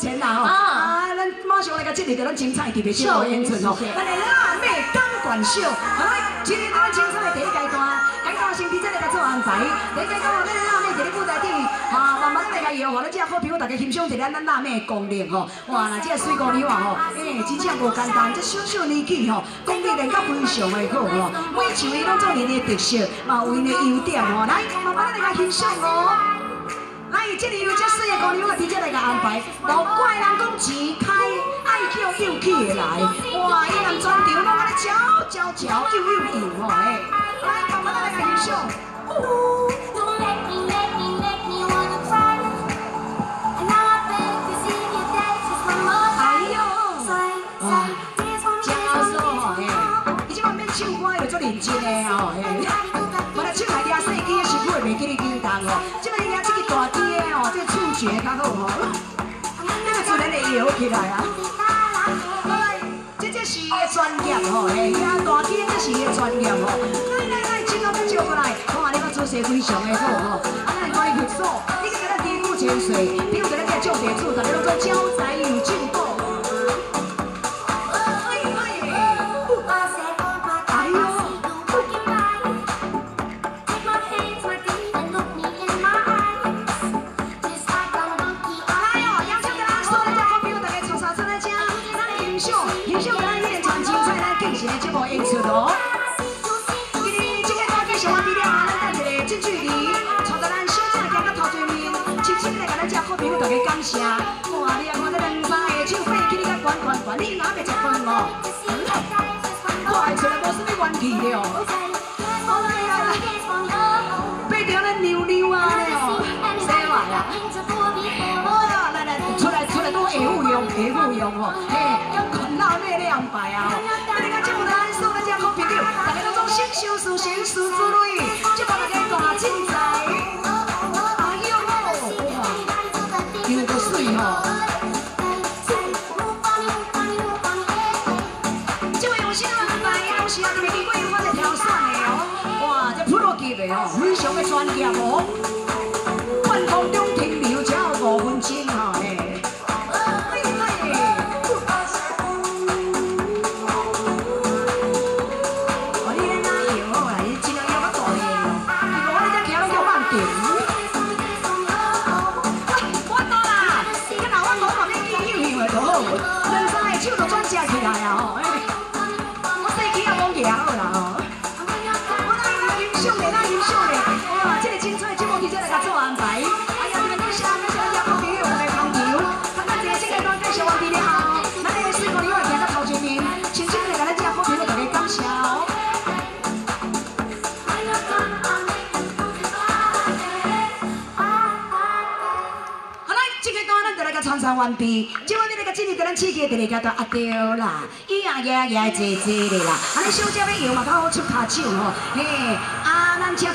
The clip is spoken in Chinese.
钱啦吼！啊，咱马上来甲进入个咱精彩特别节目演出吼！咱的辣妹钢管秀，好来，今日咱精彩的第一阶段，阶段先提前来甲做安排。第一阶段，咱的辣妹伫咧舞台顶，啊，慢慢来甲摇，吼，咱只好朋友，大家欣赏一下咱辣妹的功力吼！哇，那这水姑娘啊吼，哎，真正无简单，这小小年纪吼，功力练到非常的好吼，每一位拢做伊的特色，嘛有伊的优点吼，来，慢慢来甲欣赏哦。来，这里有这四个姑娘，我直接来个安排。无怪人讲钱开，爱叫又起的来。哇，伊人全场拢安尼招招招，又又又吼诶！来，慢慢来个欣赏。哎呦，哇，加速吼嘿！伊即摆免唱歌又足认真的吼嘿。我来唱来听细机的时候，袂记你紧张哦。吼，这个触觉较好吼。这个自然会摇起来啊。这这是伊的专业吼嘿，听大机这是伊的专业吼。来来来，请我们叫过来，看你个姿势非常的好吼。啊，咱看你ฝึ手，你个在咱低谷潜水，比如在咱这种地处，大家拢做招财这好朋友大家感谢。哇，你啊看这两三个手飞起，你甲管管管，你哪袂食饭哦？看出来无什么怨气了。来来来，背着咱溜溜啊了，洗来啊！用，会有用哦。嘿，要困难咩咧安排啊？你看这舞台所有的这好朋友，大家都做新秀事、新事之类，就把大家大精彩。哎呦，哇，有个水哦。这位用心安排，拢是啊，你袂经过我在挑选的哦。哇，这 pro 级的哦，非常的专业哦。只徛拢叫放电。喂，我到啦！今仔我讲话免见有样的就好，两三个手就转接起甲唱唱完毕。今晚你那个今日跟咱刺激的第二阶段阿对啦，伊啊爷爷坐坐的啦，俺小姐妹又嘛较好出卡手吼，嘿，啊咱家。